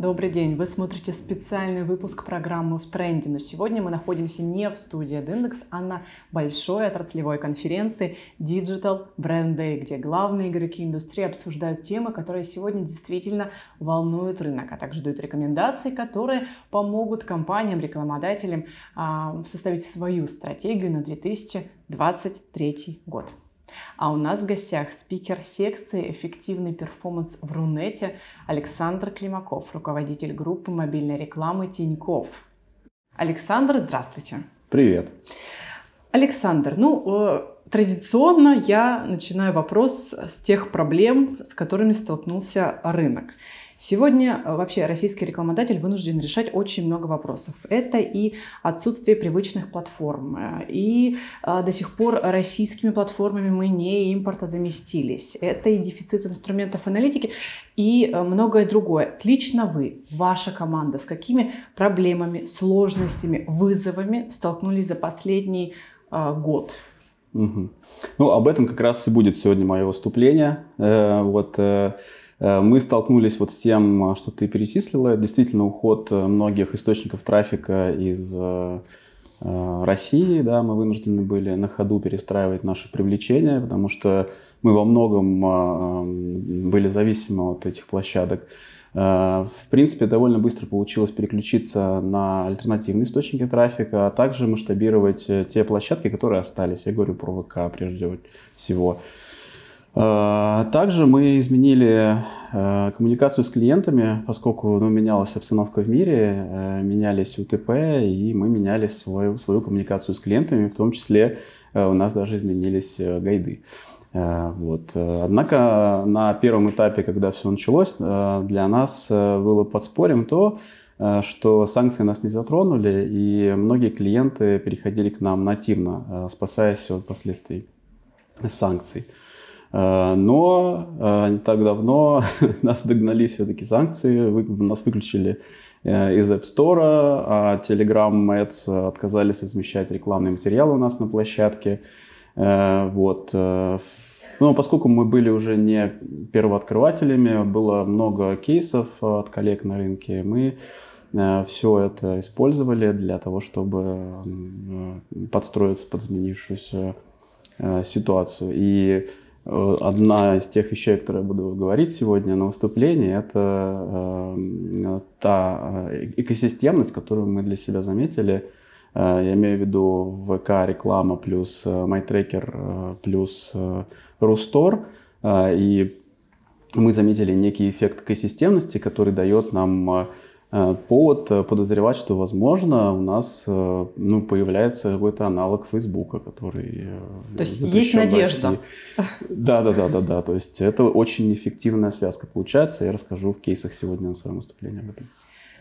Добрый день! Вы смотрите специальный выпуск программы «В тренде», но сегодня мы находимся не в студии Dendex, а на большой отраслевой конференции Digital Brand Day, где главные игроки индустрии обсуждают темы, которые сегодня действительно волнуют рынок, а также дают рекомендации, которые помогут компаниям, рекламодателям а, составить свою стратегию на 2023 год. А у нас в гостях спикер секции «Эффективный перформанс в Рунете» Александр Климаков, руководитель группы мобильной рекламы Тиньков. Александр, здравствуйте. Привет. Александр, ну, э, традиционно я начинаю вопрос с тех проблем, с которыми столкнулся рынок. Сегодня э, вообще российский рекламодатель вынужден решать очень много вопросов. Это и отсутствие привычных платформ, э, и э, до сих пор российскими платформами мы не импортозаместились. Это и дефицит инструментов аналитики, и многое другое. Лично вы, ваша команда, с какими проблемами, сложностями, вызовами столкнулись за последний год? Угу. Ну, об этом как раз и будет сегодня мое выступление. Вот Э, мы столкнулись вот с тем, что ты перечислила. Действительно, уход э, многих источников трафика из э, России, да, мы вынуждены были на ходу перестраивать наше привлечение, потому что мы во многом были зависимы от этих площадок. В принципе, довольно быстро получилось переключиться на альтернативные источники трафика, а также масштабировать те площадки, которые остались. Я говорю про ВК прежде всего. Э, также мы изменили э, коммуникацию с клиентами, поскольку ну, менялась обстановка в мире, э, менялись УТП, и мы меняли свою, свою коммуникацию с клиентами, в том числе у нас даже изменились гайды. Вот. Однако на первом этапе, когда все началось, для нас было подспорьем то, что санкции нас не затронули, и многие клиенты переходили к нам нативно, спасаясь от последствий санкций. Э, но э, не так давно нас догнали все-таки санкции, нас выключили э, из App Store, а Telegram Ads отказались размещать рекламные материалы у нас на площадке. Вот. Но поскольку мы были уже не первооткрывателями, было много кейсов от коллег на рынке, мы все это использовали для того, чтобы подстроиться под изменившуюся ситуацию. И одна из тех вещей, которые я буду говорить сегодня на выступлении, это э, та э, экосистемность, которую мы для себя заметили. Я имею в виду ВК реклама плюс MyTracker плюс Рустор. И мы заметили некий эффект экосистемности, который дает нам Э, повод э, подозревать, что, возможно, у нас э, ну, появляется какой-то аналог Фейсбука, который... То есть есть надежда. Да, да, да, да, да. То есть это очень эффективная связка получается. Я расскажу в кейсах сегодня на своем выступлении об этом.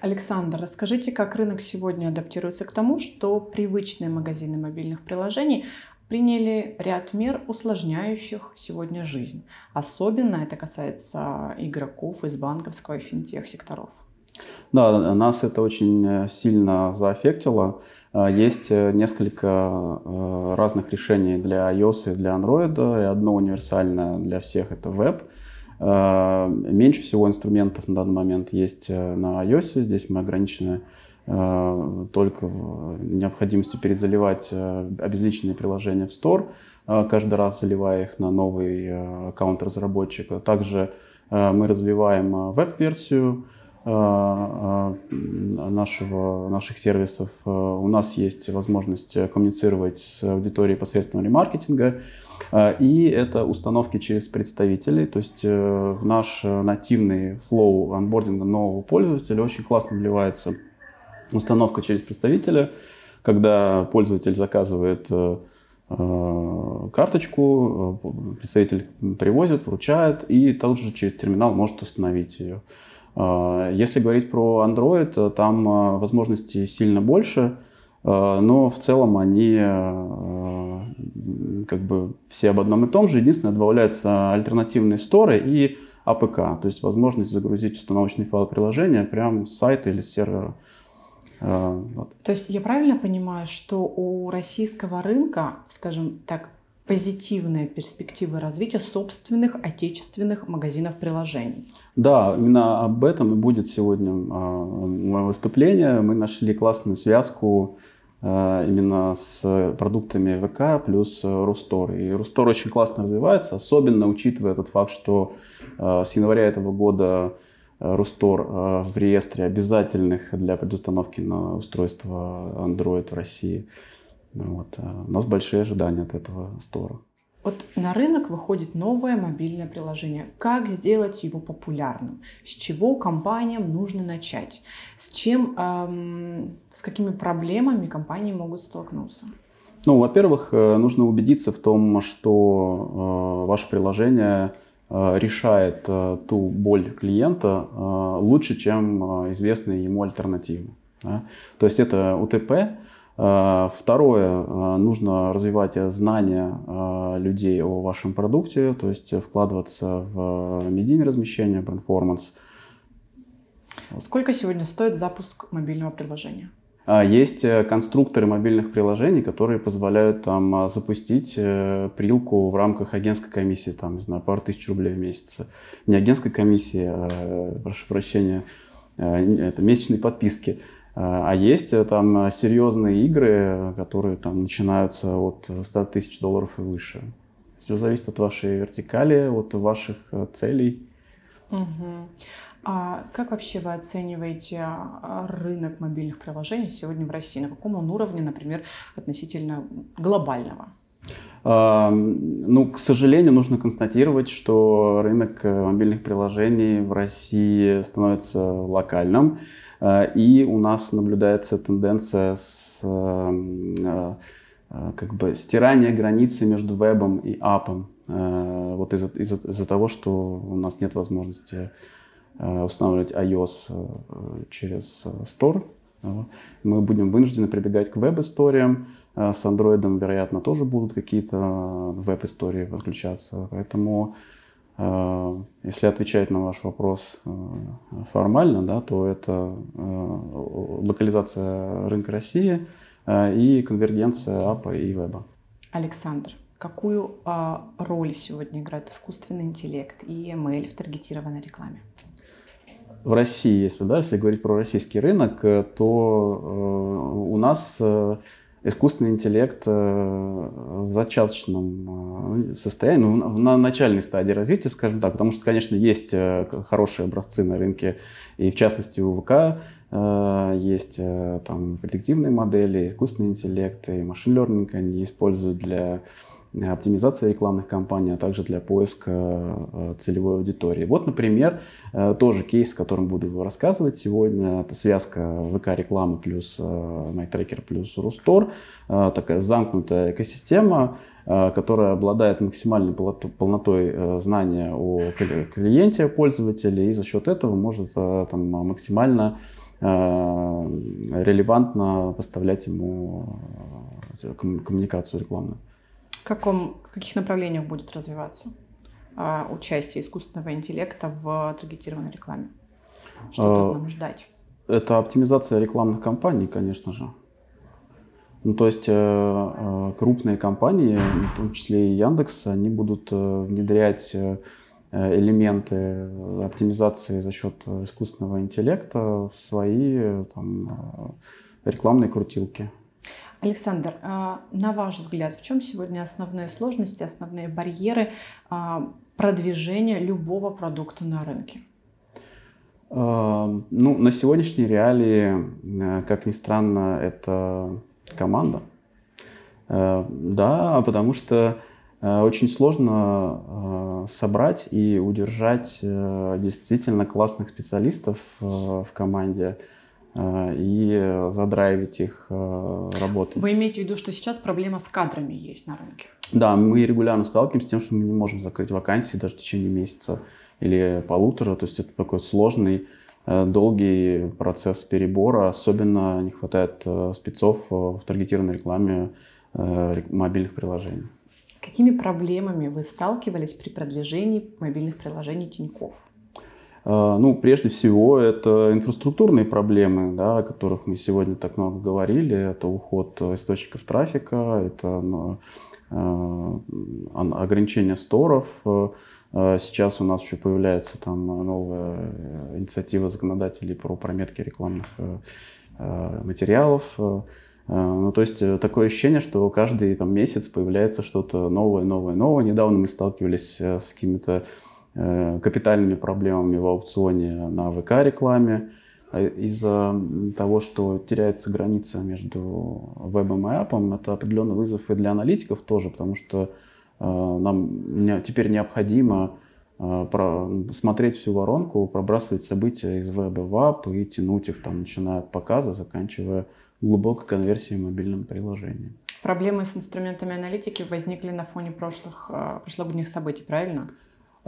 Александр, расскажите, как рынок сегодня адаптируется к тому, что привычные магазины мобильных приложений приняли ряд мер, усложняющих сегодня жизнь. Особенно это касается игроков из банковского и финтех секторов. Да, нас это очень э, сильно заэффектило. Э, есть э, несколько разных решений для iOS и для Android, и одно универсальное для всех это веб. Меньше всего инструментов на данный момент есть на iOS. Здесь мы ограничены только необходимостью перезаливать обезличенные приложения в Store, каждый раз заливая их на новый аккаунт разработчика. Также мы развиваем веб-версию, нашего, наших сервисов. Э, у нас есть возможность коммуницировать с аудиторией посредством ремаркетинга. И это установки через представителей. То есть в наш нативный флоу анбординга нового пользователя очень классно вливается установка через представителя, когда пользователь заказывает карточку, представитель привозит, вручает и также через терминал может установить ее. А, если говорить про Android, там а, возможностей сильно больше, а, но в целом они как бы все об одном и том же. Единственное, добавляются альтернативные сторы и APK, то есть возможность загрузить установочный файл приложения прямо с сайта или с сервера. Вот. То есть я правильно понимаю, что у российского рынка, скажем так, позитивные перспективы развития собственных отечественных магазинов приложений. Да, именно об этом и будет сегодня а, мое выступление. Мы нашли классную связку а, именно с продуктами ВК плюс Рустор. И Рустор очень классно развивается, особенно учитывая тот факт, что а, с января этого года Рустор в реестре обязательных для предустановки на устройство Android в России. Вот. У нас большие ожидания от этого стора. Вот на рынок выходит новое мобильное приложение. Как сделать его популярным? С чего компаниям нужно начать? С чем, эм, с какими проблемами компании могут столкнуться? Ну, во-первых, э, нужно убедиться в том, что э, ваше приложение э, решает э, ту боль клиента э, лучше, чем э, известные ему альтернативы. Да? То есть это УТП, Э, второе, э, нужно развивать знания э, людей о вашем продукте, то есть вкладываться в медийное размещение, брендформанс. Сколько сегодня стоит запуск мобильного приложения? Есть конструкторы мобильных приложений, которые позволяют там запустить прилку в рамках агентской комиссии, там, не знаю, пару тысяч рублей в месяц. Не агентской комиссии, а, прошу прощения, это месячные подписки. А есть э, там э, серьезные игры, которые там начинаются от 100 тысяч долларов и выше. Все зависит от вашей вертикали, от ваших э, целей. Угу. А как вообще вы оцениваете а, рынок мобильных приложений сегодня в России? На каком он уровне, например, относительно глобального? Ну, к сожалению, нужно констатировать, что рынок мобильных приложений в России становится локальным. Э, и у нас наблюдается тенденция с э, э, как бы стирание границы между вебом и апом. Вот из-за из из того, что у нас нет возможности устанавливать iOS через Store, мы будем вынуждены прибегать к веб-историям. С Android, вероятно, тоже будут какие-то веб-истории подключаться. Поэтому Э, если отвечать на ваш вопрос э, формально, да, то это э, локализация рынка России и конвергенция АПА и веба. Александр, какую роль сегодня играет искусственный интеллект и ML в таргетированной рекламе? В России, если, да, если говорить про российский рынок, то у нас искусственный интеллект э, в зачаточном э, состоянии, ну, на начальной стадии развития, скажем так, потому что, конечно, есть э, хорошие образцы на рынке, и в частности у ВК есть там предиктивные модели, искусственный интеллект и машин learning они используют для оптимизация рекламных кампаний, а также для поиска э, целевой аудитории. Вот, например, э, тоже кейс, о котором буду рассказывать сегодня. Это связка ВК-рекламы плюс MyTracker э, плюс Рустор. Такая замкнутая экосистема, которая обладает максимальной полнотой знания о клиенте, пользователе, и за счет этого может там, максимально релевантно поставлять ему коммуникацию рекламную каком, в каких направлениях будет развиваться а, участие искусственного интеллекта в таргетированной рекламе? Что а, тут нам ждать? Это оптимизация рекламных кампаний, конечно же. Ну, то есть э, э, крупные компании, в том числе и Яндекс, они будут э, внедрять элементы оптимизации за счет искусственного интеллекта в свои там, рекламные крутилки. Александр, а, на ваш взгляд, в чем сегодня основные сложности, основные барьеры а, продвижения любого продукта на рынке? А, ну, на сегодняшней реалии, как ни странно, это команда. Да, потому что очень сложно собрать и удержать действительно классных специалистов в команде. Э, и задрайвить их э, работу. Вы имеете в виду, что сейчас проблема с кадрами есть на рынке? Да, мы регулярно сталкиваемся с тем, что мы не можем закрыть вакансии даже в течение месяца или полутора. То есть это такой сложный, э, долгий процесс перебора. Особенно не хватает спецов в таргетированной рекламе мобильных приложений. Какими проблемами вы сталкивались при продвижении мобильных приложений Тинькофф? А, ну, прежде всего, это инфраструктурные проблемы, да, о которых мы сегодня так много говорили. Это уход источников трафика, это ну, ограничения сторов. Сейчас у нас еще появляется там новая инициатива законодателей про прометки рекламных материалов. Ну, то есть такое ощущение, что каждый там, месяц появляется что-то новое, новое, новое. Недавно мы сталкивались с какими-то капитальными проблемами в аукционе на ВК-рекламе. А из-за того, что теряется граница между вебом и апом, это определенный вызов и для аналитиков тоже, потому что э, нам теперь необходимо э, смотреть всю воронку, пробрасывать события из веба в ап и тянуть их, там, начиная от показа, заканчивая глубокой конверсией мобильным приложением. Проблемы с инструментами аналитики возникли на фоне прошлых, э, прошлогодних событий, правильно?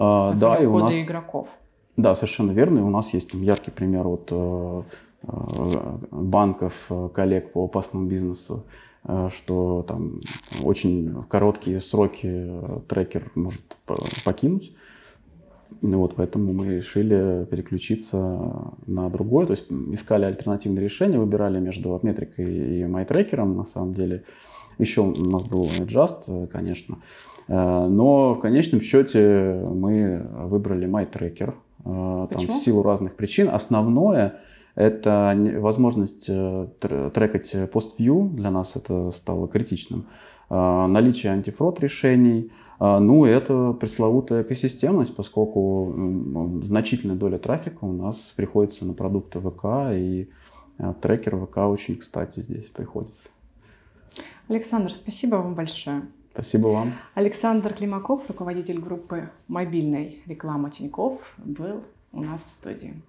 А, да, и у нас... игроков. Да, совершенно верно. И у нас есть там, яркий пример от э, э, банков, э, коллег по опасному бизнесу, что там очень короткие сроки трекер может покинуть. Вот, поэтому мы решили переключиться на другое. То есть искали альтернативные решения, выбирали между AppMetric и MyTracker. На самом деле еще у нас был Just, конечно. Но в конечном счете мы выбрали MyTracker. Э, там, в силу разных причин. Основное это возможность э, трекать пост-вью, для нас это стало критичным. Э, наличие антифрод решений, ну это пресловутая экосистемность, поскольку значительная доля трафика у нас приходится на продукты ВК, и трекер ВК очень, кстати, здесь приходится. Александр, спасибо вам большое. Спасибо вам. Александр Климаков, руководитель группы мобильной рекламы Тиньков, был у нас в студии.